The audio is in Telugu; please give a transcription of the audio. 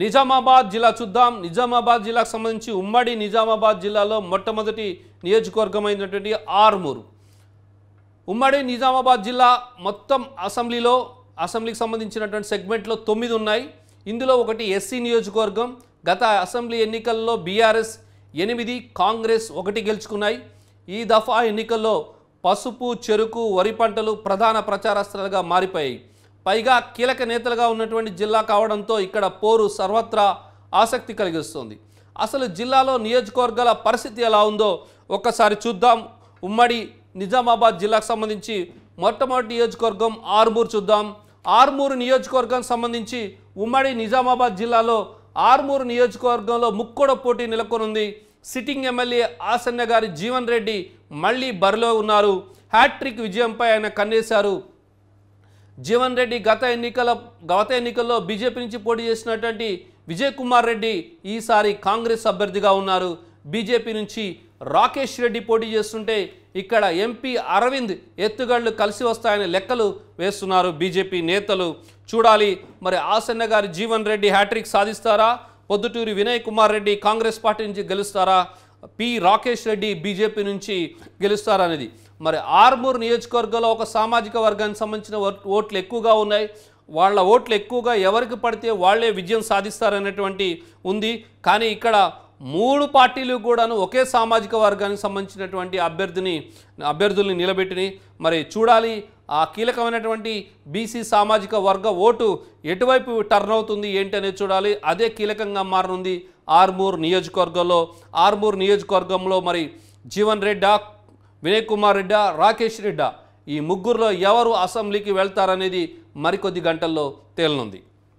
నిజామాబాద్ జిల్లా చూద్దాం. నిజామాబాద్ జిల్లాకు సంబంధించి ఉమ్మడి నిజామాబాద్ జిల్లాలో మొట్టమొదటి నియోజకవర్గమైనటువంటి ఆర్మూరు. ఉమ్మడి నిజామాబాద్ జిల్లా మొత్తం అసెంబ్లీలో అసెంబ్లీకి సంబంధించినటువంటి సెగ్మెంట్లో తొమ్మిది ఉన్నాయి. ఇందులో ఒకటి ఎస్సీ నియోజకవర్గం. గత అసెంబ్లీ ఎన్నికల్లో బీఆర్ఎస్ ఎనిమిది కాంగ్రెస్ ఒకటి గెలుచుకున్నాయి. ఈ దఫా ఎన్నికల్లో పసుపు చెరుకు వరి పంటలు ప్రధాన ప్రచారాస్త్రాలుగా మారిపోయాయి. పైగా కీలక నేతలుగా ఉన్నటువంటి జిల్లా కావడంతో ఇక్కడ పోరు సర్వత్రా ఆసక్తి కలిగిస్తుంది. అసలు జిల్లాలో నియోజకవర్గాల పరిస్థితి ఎలా ఉందో ఒక్కసారి చూద్దాం. ఉమ్మడి నిజామాబాద్ జిల్లాకు సంబంధించి మొట్టమొదటి నియోజకవర్గం ఆర్మూరు చూద్దాం. ఆర్మూరు నియోజకవర్గానికి సంబంధించి ఉమ్మడి నిజామాబాద్ జిల్లాలో ఆర్మూరు నియోజకవర్గంలో ముక్కోడ పోటీ నెలకొనుంది. సిట్టింగ్ ఎమ్మెల్యే ఆసన్న గారి జీవన్ రెడ్డి మళ్ళీ బరిలో ఉన్నారు. హ్యాట్రిక్ విజయంపై ఆయన కన్నేశారు. జీవన్ రెడ్డి గత ఎన్నికల గత ఎన్నికల్లో బీజేపీ నుంచి పోటీ చేసినటువంటి విజయ్ కుమార్ రెడ్డి ఈసారి కాంగ్రెస్ అభ్యర్థిగా ఉన్నారు. బీజేపీ నుంచి రాకేష్ రెడ్డి పోటీ చేస్తుంటే ఇక్కడ ఎంపీ అరవింద్ ఎత్తుగళ్ళు కలిసి వస్తాయని లెక్కలు వేస్తున్నారు బీజేపీ నేతలు. చూడాలి మరి ఆసన్న గారి జీవన్ రెడ్డి హ్యాట్రిక్ సాధిస్తారా? పొద్దుటూరి వినయ్ కుమార్ రెడ్డి కాంగ్రెస్ పార్టీ నుంచి గెలుస్తారా? పి రాకేష్ రెడ్డి బీజేపీ నుంచి గెలుస్తారనేది. మరి ఆర్మూర్ నియోజకవర్గంలో ఒక సామాజిక వర్గానికి సంబంధించిన ఓట్లు ఎక్కువగా ఉన్నాయి. వాళ్ళ ఓట్లు ఎక్కువగా ఎవరికి పడితే వాళ్ళే విజయం సాధిస్తారనేటువంటి ఉంది. కానీ ఇక్కడ మూడు పార్టీలు కూడాను ఒకే సామాజిక వర్గానికి సంబంధించినటువంటి అభ్యర్థిని అభ్యర్థుల్ని నిలబెట్టిని. మరి చూడాలి ఆ కీలకమైనటువంటి బీసీ సామాజిక వర్గ ఓటు ఎటువైపు టర్న్ అవుతుంది ఏంటి అనేది చూడాలి. అదే కీలకంగా మారనుంది ఆర్మూర్ నియోజకవర్గంలో. ఆర్మూర్ నియోజకవర్గంలో మరి జీవన్ రెడ్డా వినయ్ కుమార్ రెడ్డా రాకేష్ రెడ్డా ఈ ముగ్గురులో ఎవరు అసెంబ్లీకి వెళ్తారనేది మరికొద్ది గంటల్లో తేలనుంది.